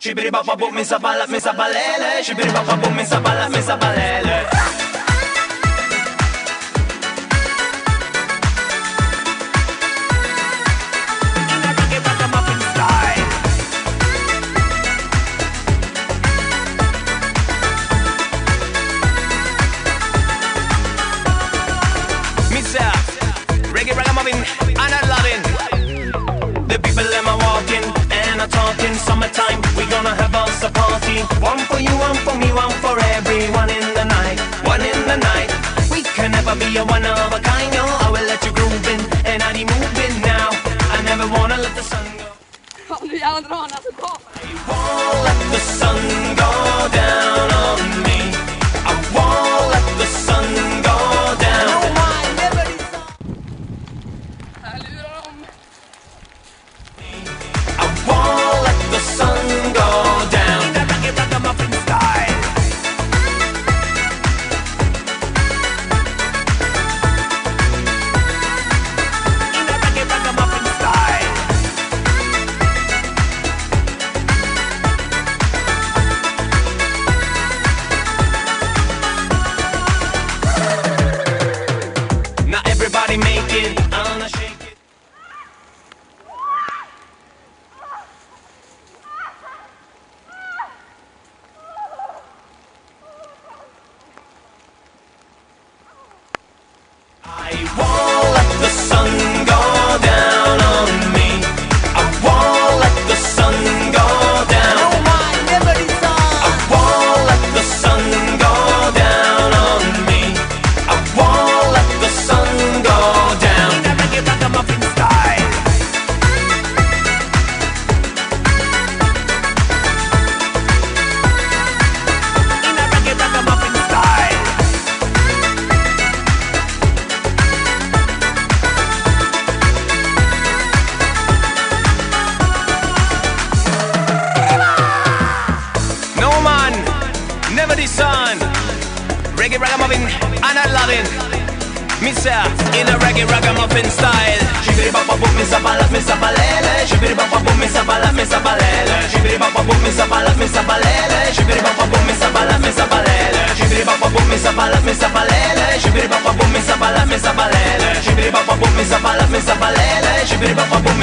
Shibiri bapa boom, mi sabala, mi sabalele. Shibiri bapa boom, mi sabala, mi sabalele. Are talking. Summertime, we gonna have us a party. One for you, sun. Reggae ragamuffin, and I loving. Myself in a reggae ragamuffin style. Shibiri bapa boom, mi sabala, mi sabalele. Shibiri bapa boom, mi sabala, mi sabalele. Shibiri bapa boom, mi sabala, mi sabalele. Shibiri bapa boom, mi sabala, mi sabalele. Shibiri bapa boom, mi sabala, mi sabalele. Shibiri bapa boom, mi sabala, mi sabalele. Shibiri bapa boom, mi sabala, mi sabalele. Shibiri bapa boom,